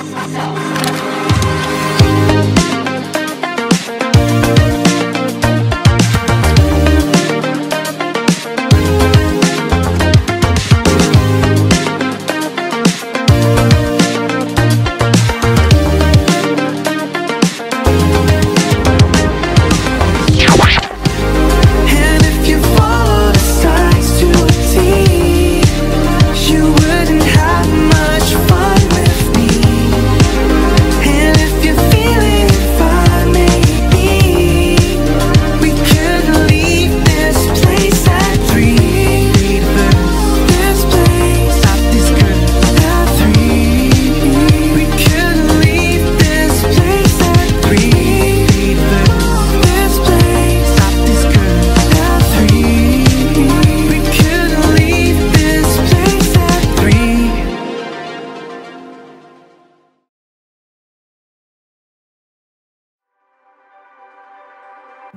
And How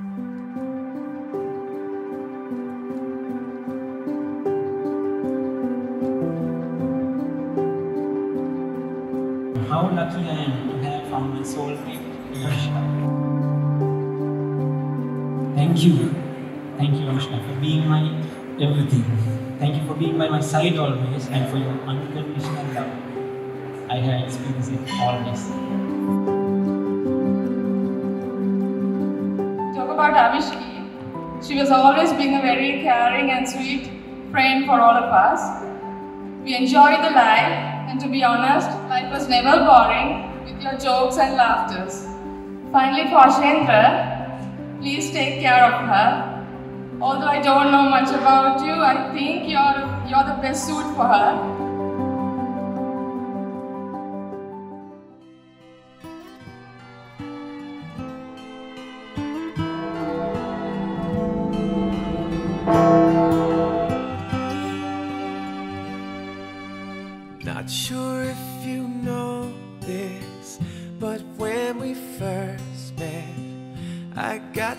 lucky I am to have found my soulmate, Awishka. Thank you. Thank you, Awishka, for being my everything. Thank you for being by my side always and for your unconditional love. I have experienced it always. About Avishki. She was always being a very caring and sweet friend for all of us. We enjoyed the life, and to be honest, life was never boring with your jokes and laughters. Finally, for Shendra, please take care of her. Although I don't know much about you, I think you're you're the best suit for her.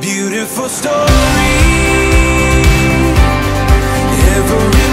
beautiful story. Every